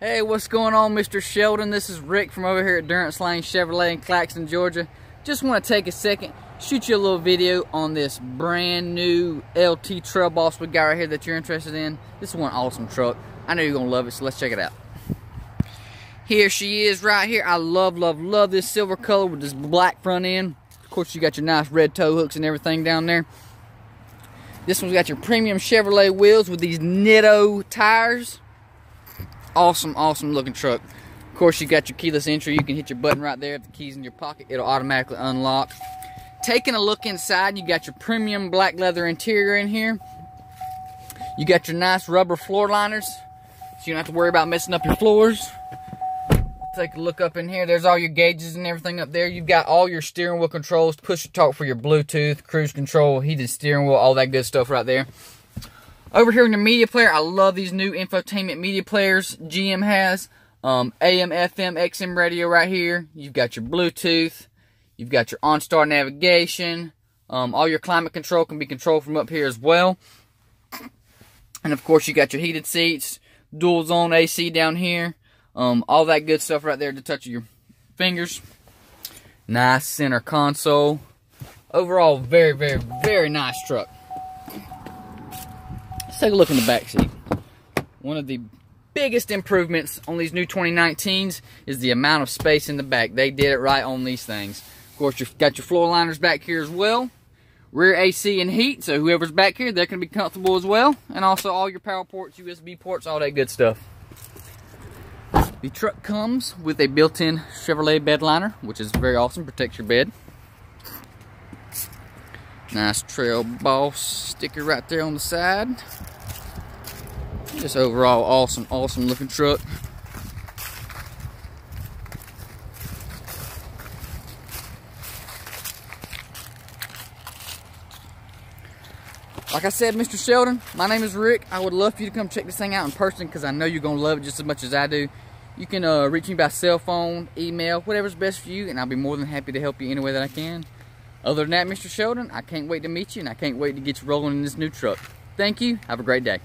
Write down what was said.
Hey, what's going on, Mr. Sheldon? This is Rick from over here at Durrence Layne Chevrolet in Claxton, Georgia. Just want to take a second, shoot you a little video on this brand new LT Trail Boss we got right here that you're interested in. This is one awesome truck. I know you're going to love it, so let's check it out. Here she is right here. I love, love, love this silver color with this black front end. Of course, you got your nice red tow hooks and everything down there. This one's got your premium Chevrolet wheels with these Nitto tires awesome, awesome looking truck. Of course, you got your keyless entry. You can hit your button right there. If the key's in your pocket, it'll automatically unlock. Taking a look inside, you got your premium black leather interior in here. You got your nice rubber floor liners, so you don't have to worry about messing up your floors. Take a look up in here. There's all your gauges and everything up there. You've got all your steering wheel controls, push to talk for your Bluetooth, cruise control, heated steering wheel, all that good stuff right there. Over here in the media player, I love these new infotainment media players GM has. Um, AM, FM, XM radio right here. You've got your Bluetooth. You've got your OnStar navigation. Um, all your climate control can be controlled from up here as well. And of course, you got your heated seats, dual zone AC down here. Um, all that good stuff right there to touch your fingers. Nice center console. Overall, very, very, very nice truck. Let's take a look in the back seat. One of the biggest improvements on these new 2019s is the amount of space in the back. They did it right on these things. Of course, you've got your floor liners back here as well. Rear AC and heat, so whoever's back here, they're going to be comfortable as well. And also all your power ports, USB ports, all that good stuff. The truck comes with a built-in Chevrolet bed liner, which is very awesome, protects your bed. Nice Trail Boss sticker right there on the side. Just overall awesome, awesome looking truck. Like I said, Mr. Sheldon, my name is Rick. I would love for you to come check this thing out in person because I know you're going to love it just as much as I do. You can uh, reach me by cell phone, email, whatever's best for you, and I'll be more than happy to help you any way that I can. Other than that, Mr. Sheldon, I can't wait to meet you, and I can't wait to get you rolling in this new truck. Thank you. Have a great day.